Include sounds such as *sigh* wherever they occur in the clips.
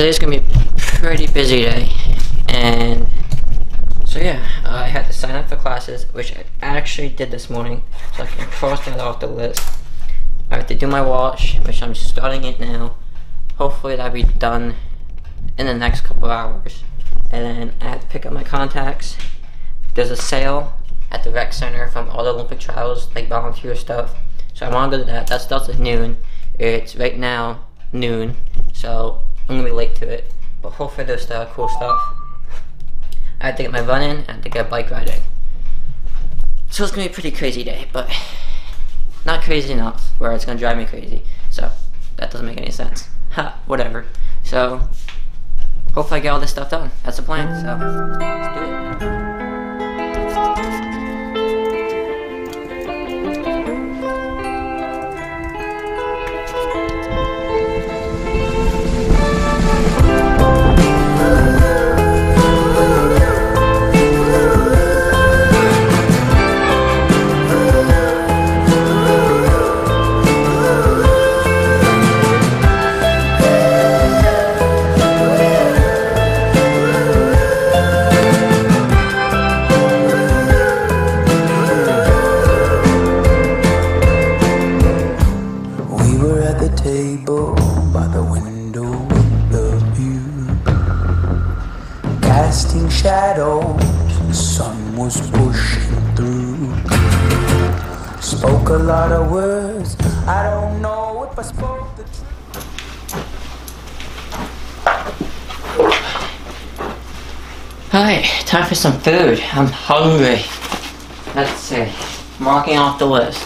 today's gonna be a pretty busy day, and so yeah, I had to sign up for classes, which I actually did this morning, so I can cross that off the list. I have to do my watch, which I'm starting it now. Hopefully that'll be done in the next couple hours. And then I have to pick up my contacts. There's a sale at the rec center from all the Olympic trials, like volunteer stuff. So I want to go to that. That starts at noon. It's right now noon, so I'm gonna it. But hopefully there's still cool stuff. I have to get my running, I have to get bike riding. So it's gonna be a pretty crazy day, but not crazy enough where it's gonna drive me crazy. So that doesn't make any sense. *laughs* Ha, whatever. So hopefully I get all this stuff done. That's the plan. So let's do it. Casting shadows. The sun was pushing through. Spoke a lot of words. I don't know if I spoke the truth. Hi, time for some food. I'm hungry. Let's see. Marking off the list.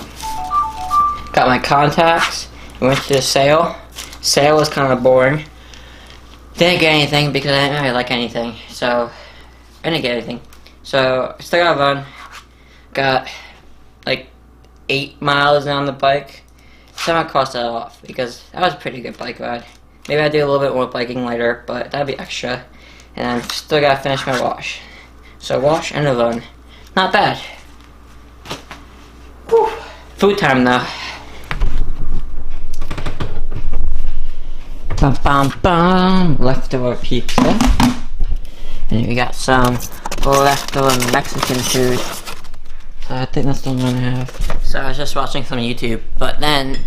Got my contacts. Went to the sale. Sale was kind of boring. Didn't get anything because I didn't really like anything. So, I didn't get anything. So, I still got run. Got like eight miles on the bike. So I crossed that off because that was a pretty good bike ride. Maybe I'll do a little bit more biking later, but that'd be extra. And I'm still gotta finish my wash. So wash and a run. Not bad. Whew. Food time though. Bum bum bum. Leftover pizza. And we got some leftover Mexican food. So I think that's the one I have. So I was just watching some YouTube, but then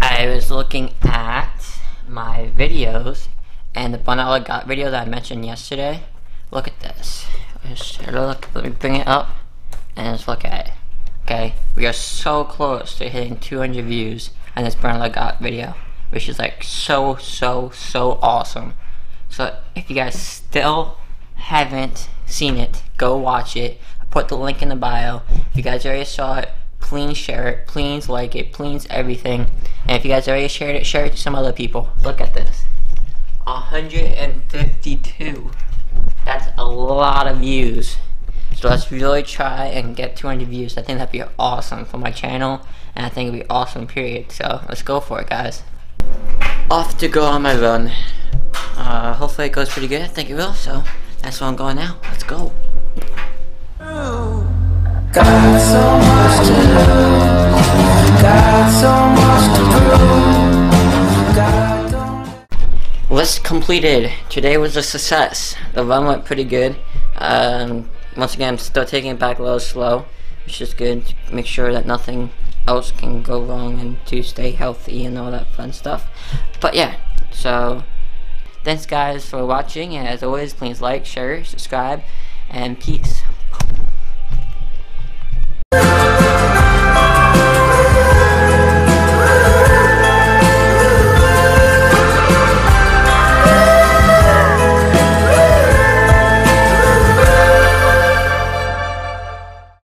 I was looking at my videos and the Bernard Lagat video that I mentioned yesterday. Look at this. Just look, let me bring it up and let's look at it. Okay, we are so close to hitting 200 views on this Bernard Lagat video, which is like so, so, so awesome. So if you guys still haven't seen it, go watch it. I put the link in the bio. If you guys already saw it, please share it, please like it, please everything. And if you guys already shared it, share it to some other people. Look at this. 152. That's a lot of views. So let's really try and get 200 views. I think that'd be awesome for my channel, and I think it'd be awesome, period. So let's go for it, guys. Off to go on my run. Uh, hopefully it goes pretty good. I think it will, so that's where I'm going now. Let's go. Got so much to lose. Got so much to prove. Got List completed. Today was a success. The run went pretty good. Um, once again, I'm still taking it back a little slow, which is good. to Make sure that nothing else can go wrong and to stay healthy and all that fun stuff. But yeah, so thanks guys for watching. And as always, please like, share, subscribe, and peace.